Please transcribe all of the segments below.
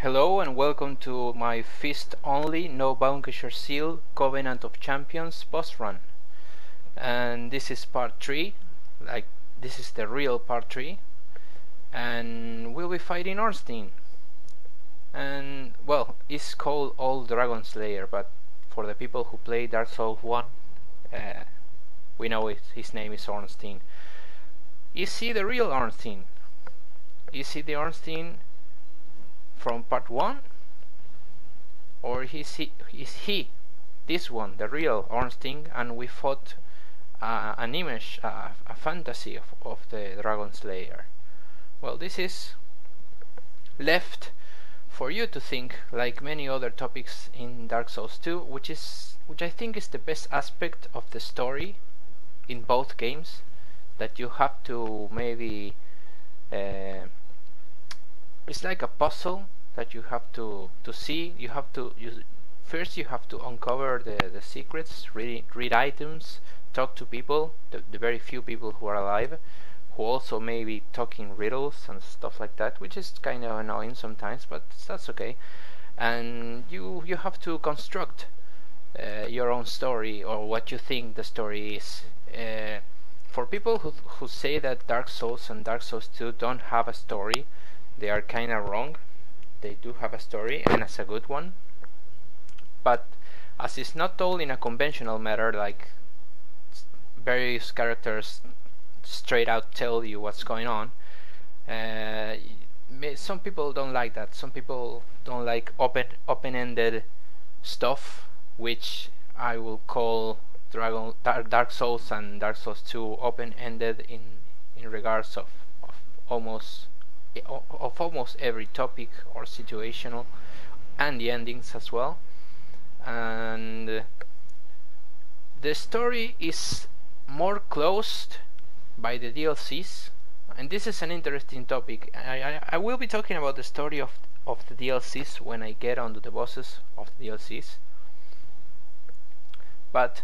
Hello and welcome to my Fist Only No Vanquisher Seal Covenant of Champions boss run. And this is part 3, like this is the real part 3. And we'll be fighting Ornstein. And well, it's called Old Dragon Slayer, but for the people who play Dark Souls 1, uh, we know it, his name is Ornstein. Is he the real Ornstein? Is he the Ornstein from part 1 or is he, is he this one the real Ornstein and we fought uh, an image uh, a fantasy of, of the Dragon Slayer? Well this is left for you to think like many other topics in Dark Souls 2 which is which I think is the best aspect of the story in both games that you have to maybe uh, it's like a puzzle that you have to to see. You have to you first you have to uncover the, the secrets read, read items talk to people the, the very few people who are alive who also may be talking riddles and stuff like that which is kind of annoying sometimes but that's okay. And you you have to construct uh, your own story or what you think the story is. Uh, for people who, who say that Dark Souls and Dark Souls 2 don't have a story they are kinda wrong. They do have a story and it's a good one. But as it's not told in a conventional manner like various characters straight out tell you what's going on uh, some people don't like that. Some people don't like open open-ended stuff which I will call Dragon Dark Souls and Dark Souls 2 open-ended in in regards of, of almost of almost every topic or situational and the endings as well. And the story is more closed by the DLCs and this is an interesting topic. I, I, I will be talking about the story of, of the DLCs when I get onto the bosses of the DLCs but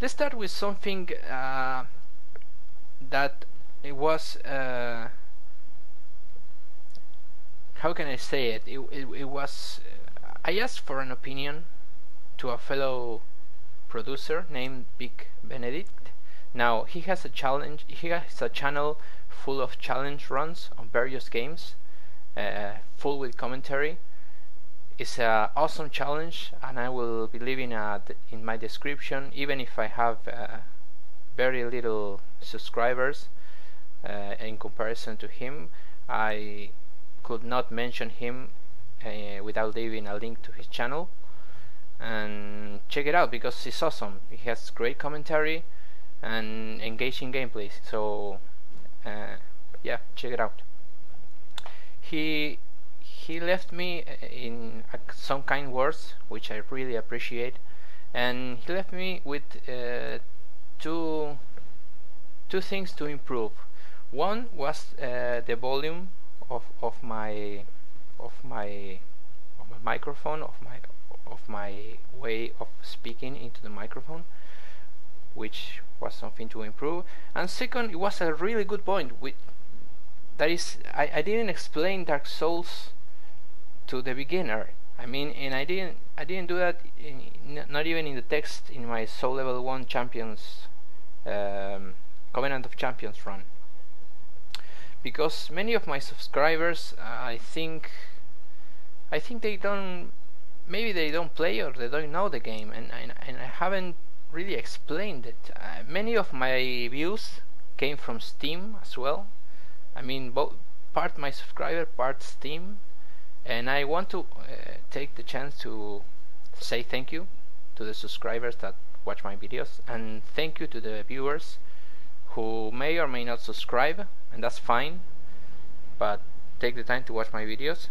let's start with something uh, that it was uh, how can I say it? It, it, it was. Uh, I asked for an opinion to a fellow producer named Bick Benedict. Now he has a challenge. He has a channel full of challenge runs on various games, uh, full with commentary. It's an awesome challenge, and I will be leaving it in my description, even if I have uh, very little subscribers uh, in comparison to him. I could not mention him uh, without leaving a link to his channel. And check it out because it's awesome. He has great commentary and engaging gameplay so uh, yeah check it out. He he left me uh, in uh, some kind words which I really appreciate. And he left me with uh, two two things to improve. One was uh, the volume of of my of my of my microphone of my of my way of speaking into the microphone which was something to improve. And second it was a really good point. Which that is I, I didn't explain Dark Souls to the beginner. I mean and I didn't I didn't do that in, not even in the text in my soul level 1 champions um, Covenant of Champions run because many of my subscribers uh, I think I think they don't maybe they don't play or they don't know the game and, and, and I haven't really explained it. Uh, many of my views came from Steam as well. I mean both part my subscriber part Steam and I want to uh, take the chance to say thank you to the subscribers that watch my videos and thank you to the viewers who may or may not subscribe and that's fine but take the time to watch my videos.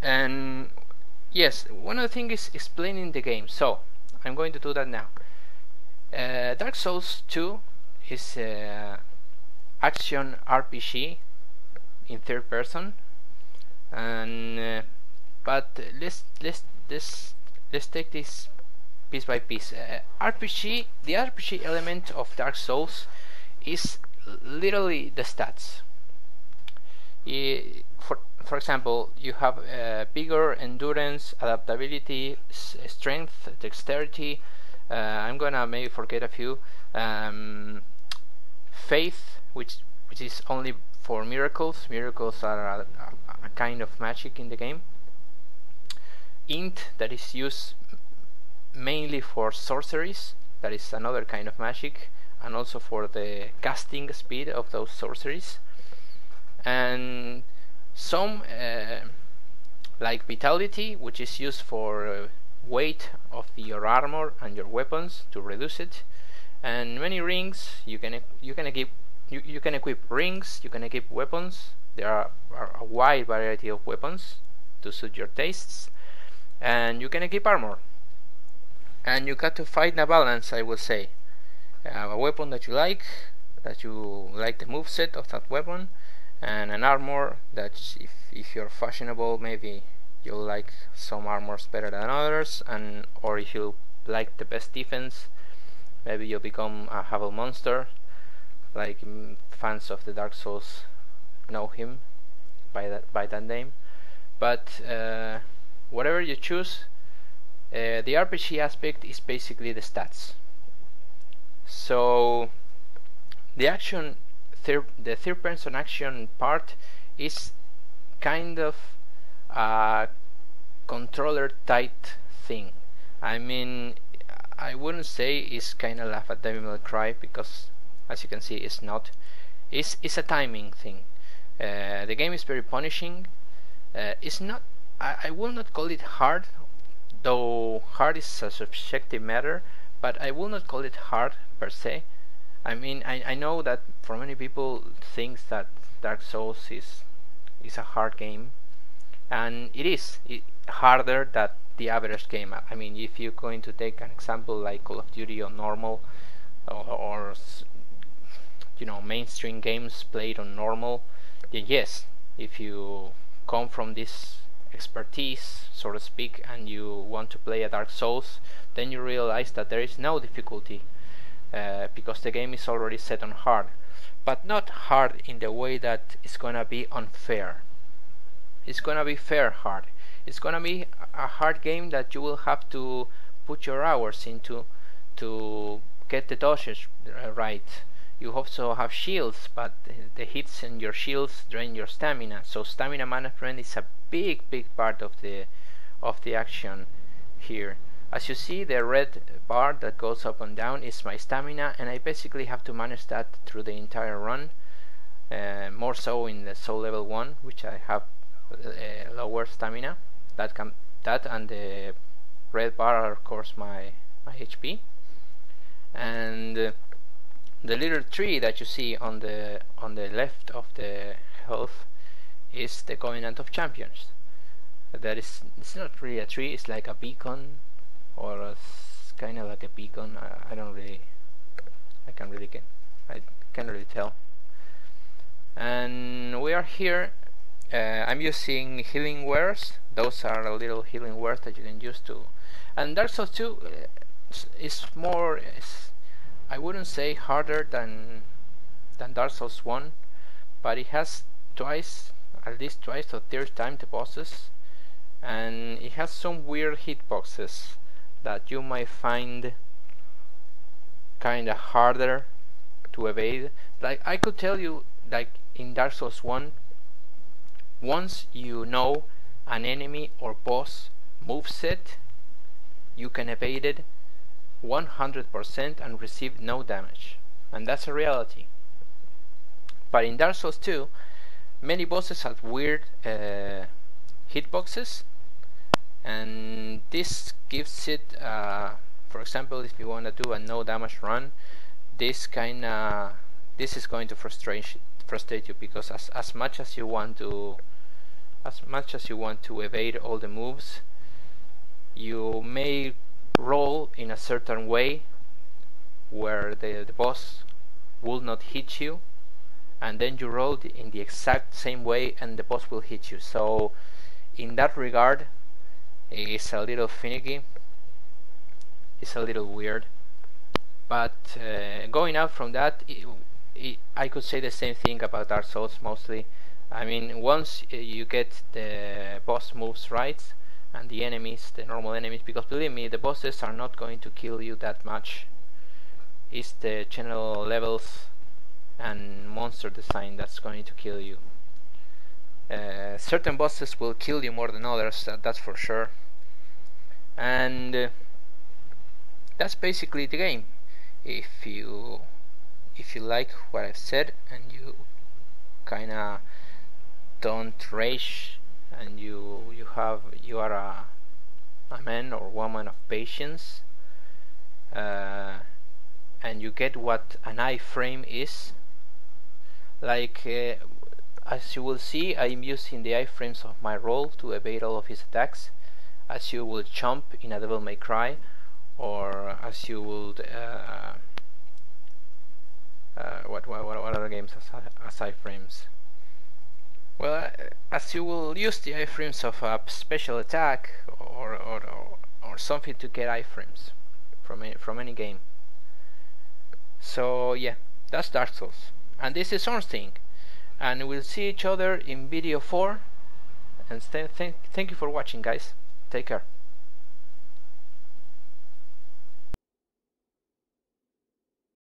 And yes one of the things is explaining the game. So I'm going to do that now. Uh, Dark Souls 2 is a action RPG in third person. And uh, but let's let's let's let's take this piece by piece. Uh, RPG the RPG element of Dark Souls is literally the stats. for for example, you have uh, vigor, endurance, adaptability, strength, dexterity. Uh, I'm gonna maybe forget a few. Um, faith, which which is only for miracles. Miracles are a, a kind of magic in the game. Int, that is used mainly for sorceries. That is another kind of magic, and also for the casting speed of those sorceries. And some uh, like vitality which is used for uh, weight of your armor and your weapons to reduce it. And many rings you can you can equip you, you can equip rings you can equip weapons. There are, are a wide variety of weapons to suit your tastes. And you can equip armor. And you got to find a balance I would say a weapon that you like that you like the move set of that weapon and an armor that if, if you're fashionable maybe you'll like some armors better than others and or if you like the best defense maybe you'll become a Havel monster like mm, fans of the Dark Souls know him by that by that name. But uh, whatever you choose uh, the RPG aspect is basically the stats so the action third, the third person action part is kind of a controller tight thing. I mean, I wouldn't say it's kind of a Devil Cry because, as you can see, it's not. It's it's a timing thing. Uh, the game is very punishing. Uh, it's not. I, I will not call it hard, though hard is a subjective matter. But I will not call it hard per se. I mean, I, I know that for many people thinks that Dark Souls is is a hard game, and it is it, harder than the average game. I mean, if you're going to take an example like Call of Duty on normal, or, or you know mainstream games played on normal, then yes, if you come from this expertise, so to speak, and you want to play a Dark Souls, then you realize that there is no difficulty uh, because the game is already set on hard but not hard in the way that it's gonna be unfair. It's gonna be fair hard. It's gonna be a hard game that you will have to put your hours into to get the dodges uh, right. You also have shields but the hits in your shields drain your stamina so stamina management is a big big part of the of the action here. As you see the red bar that goes up and down is my stamina and I basically have to manage that through the entire run uh, more so in the soul level 1 which I have uh, lower stamina. That can that and the red bar are of course my my HP and uh, the little tree that you see on the on the left of the health is the Covenant of Champions. That is it's not really a tree it's like a beacon or it's kind of like a beacon I, I don't really I can't really get I can't really tell. And we are here uh, I'm using healing wares. Those are little healing wares that you can use to and Dark Souls 2 uh, is more is, I wouldn't say harder than than Dark Souls 1 but it has twice at least twice or third time the bosses. And it has some weird hitboxes that you might find kinda harder to evade. Like I could tell you like in Dark Souls 1 once you know an enemy or boss moveset you can evade it 100% and receive no damage. And that's a reality. But in Dark Souls 2 many bosses have weird uh, hitboxes. And this gives it uh, for example if you want to do a no damage run this kind of this is going to frustrate frustrate you because as, as much as you want to as much as you want to evade all the moves you may roll in a certain way where the, the boss will not hit you and then you roll in the exact same way and the boss will hit you. So in that regard it's a little finicky. It's a little weird. But uh, going out from that it, it, I could say the same thing about Dark Souls mostly. I mean once uh, you get the boss moves right and the enemies the normal enemies because believe me the bosses are not going to kill you that much. It's the general levels and monster design that's going to kill you. Uh, certain bosses will kill you more than others that, that's for sure. And uh, that's basically the game. If you if you like what I've said and you kinda don't rage and you you have you are a, a man or woman of patience uh, and you get what an iframe is like uh, as you will see I'm using the iframes of my roll to evade all of his attacks. As you will jump in a Devil May Cry or as you would uh, uh, what, what, what other games as, as iframes well uh, as you will use the iframes of a special attack or, or, or, or something to get iframes from from any game. So yeah that's Dark Souls and this is Ornstein and we'll see each other in video 4 and th thank you for watching guys. Take care